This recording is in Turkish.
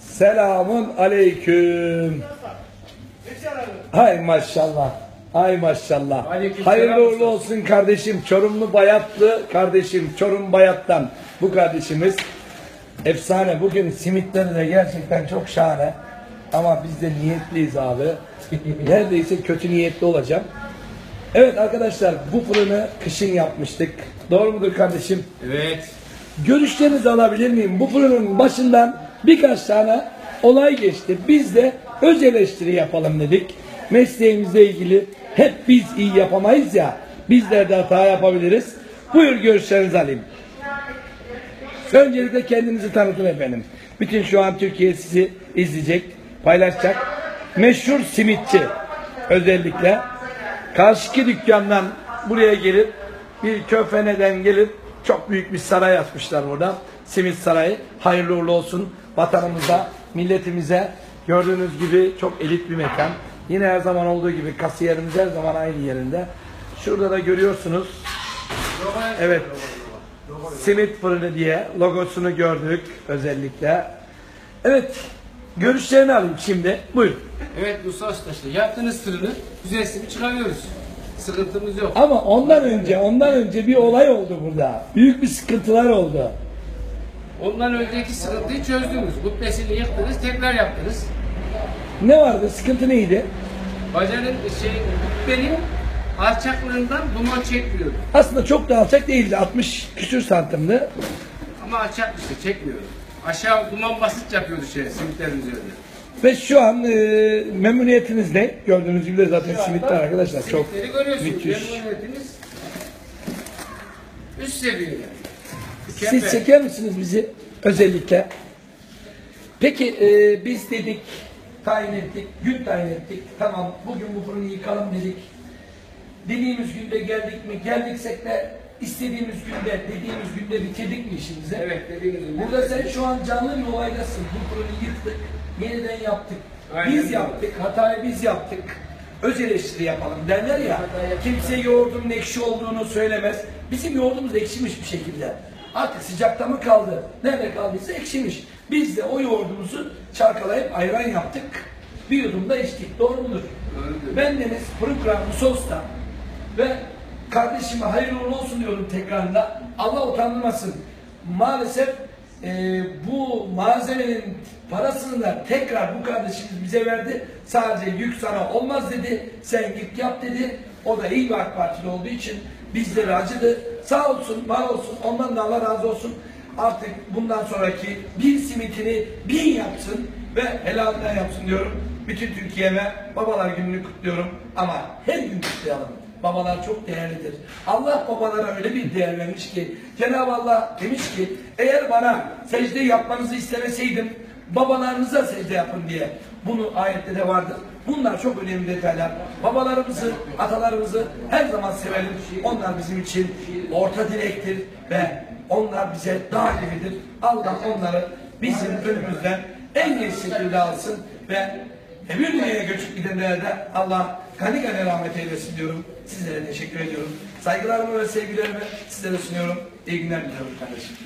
Selamun aleyküm. Hay maşallah. Ay maşallah. Aleyküm Hayırlı uğurlu olsun kardeşim. Çorumlu Bayatlı kardeşim. Çorum Bayat'tan bu kardeşimiz. Efsane. Bugün simitleri de gerçekten çok şahane. Ama biz de niyetliyiz abi. Neredeyse kötü niyetli olacağım. Evet arkadaşlar bu fırını kışın yapmıştık. Doğru mudur kardeşim? Evet. Görüşlerinizi alabilir miyim? Bu fırının başından birkaç tane olay geçti. Biz de öz eleştiri yapalım dedik. Mesleğimizle ilgili hep biz iyi yapamayız ya. Bizler de hata yapabiliriz. Buyur görüşlerinizi alayım. Öncelikle kendinizi tanıtın efendim. Bütün şu an Türkiye sizi izleyecek, paylaşacak. Meşhur simitçi özellikle. Karşıki dükkandan buraya gelip bir köfeneden gelip çok büyük bir saray açmışlar burada. Simit Sarayı. Hayırlı uğurlu olsun vatanımıza, milletimize. Gördüğünüz gibi çok elit bir mekan. Yine her zaman olduğu gibi kasiyerimiz her zaman aynı yerinde. Şurada da görüyorsunuz. Evet. Simit fırını diye logosunu gördük özellikle. Evet. Görüşlerini alayım şimdi. Buyurun. Evet Musa Usta işte yaptığınız fırını güzel çıkarıyoruz. Sıkıntımız yok. Ama ondan önce, ondan önce bir olay oldu burada. Büyük bir sıkıntılar oldu. Ondan önceki sıkıntıyı çözdünüz. Kubbesini yıktınız, tekrar yaptınız. Ne vardı? Sıkıntı neydi? Bacanın şey, benim alçaklığından duman çekmiyor. Aslında çok da alçak değildi. 60 küsür santimdi. Ama alçak işte çekmiyor. Aşağı duman basınç yapıyordu şey simitlerin üzerinde. Ve şu an e, memnuniyetiniz ne? Gördüğünüz gibi de zaten simitler arkadaşlar çok Simitleri görüyorsunuz. müthiş. Üst seviyede. Siz Mükemmel. çeker misiniz bizi özellikle? Peki e, biz dedik, tayin ettik, gün tayin ettik. Tamam bugün bu fırını yıkalım dedik. Dediğimiz günde geldik mi? Geldiksek de istediğimiz günde, dediğimiz günde bitirdik mi işimizi? Evet dediğiniz gibi. Burada sen şu an canlı bir olaydasın. Bu fırını yıktık, yeniden yaptık. Aynen biz yaptık, hatayı biz yaptık. Öz eleştiri yapalım derler ya. Kimse yoğurdun ekşi olduğunu söylemez. Bizim yoğurdumuz ekşimiş bir şekilde. Artık sıcakta mı kaldı? Nerede kaldıysa ekşimiş. Biz de o yoğurdumuzu çalkalayıp ayran yaptık. Bir yudum da içtik. Doğru mudur? Ben Deniz Pırıkıran Musos'ta ve kardeşime hayırlı olsun diyorum tekrarında. Allah utandırmasın. Maalesef e, bu malzemenin parasını da tekrar bu kardeşimiz bize verdi. Sadece yük sana olmaz dedi. Sen git yap dedi. O da iyi bir AK Partili olduğu için bizlere acıdı. Sağ olsun, var olsun. Ondan da Allah razı olsun. Artık bundan sonraki bir simitini bin yapsın ve helalinden yapsın diyorum. Bütün Türkiye'me babalar gününü kutluyorum ama her gün kutlayalım. Babalar çok değerlidir. Allah babalara öyle bir değer vermiş ki Cenab-ı Allah demiş ki eğer bana secde yapmanızı istemeseydim babalarınıza secde yapın diye. Bunu ayette de vardır. Bunlar çok önemli detaylar. Babalarımızı, atalarımızı her zaman sevelim. Onlar bizim için orta direktir ve onlar bize dağ gibidir. Allah onları bizim önümüzden en iyi şekilde alsın ve öbür dünyaya göçüp gidenlere de Allah gani gani rahmet eylesin diyorum. Sizlere teşekkür ediyorum. Saygılarımı ve sevgilerimi sizlere sunuyorum. İyi günler diliyorum kardeşim.